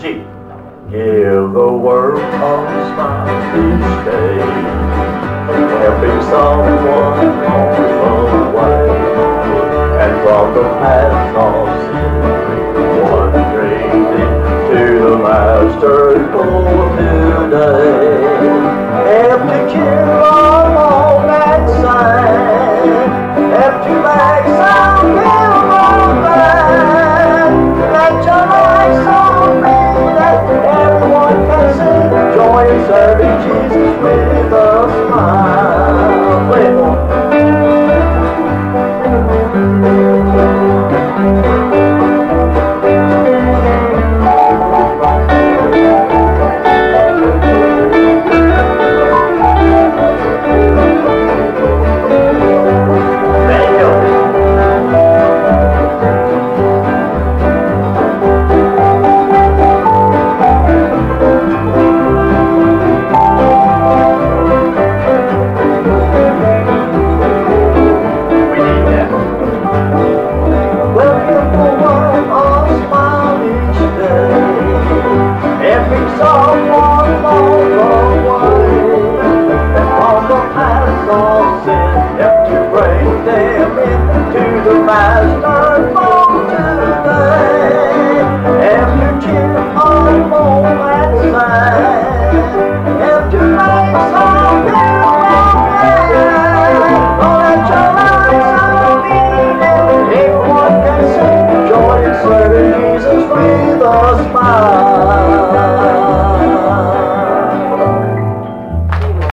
G. Give the world a smile each day, helping someone on the way, and from the path of sin, wandering to the master's goal. with a smile. past.